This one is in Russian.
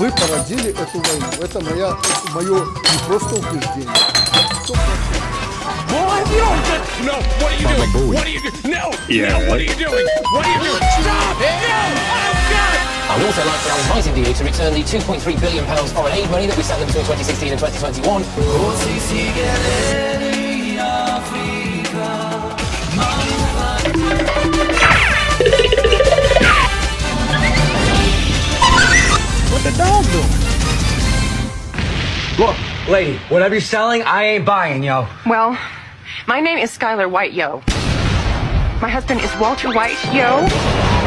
Вы породили эту войну. Это моя, это мое не просто убеждение. I'm also like to advise MDA to return the £2.3 billion foreign aid money that we sent them between 2016 and 2021. What the dog doing? Look, lady, whatever you're selling, I ain't buying, yo. Well, my name is Skylar White, yo. My husband is Walter White, yo.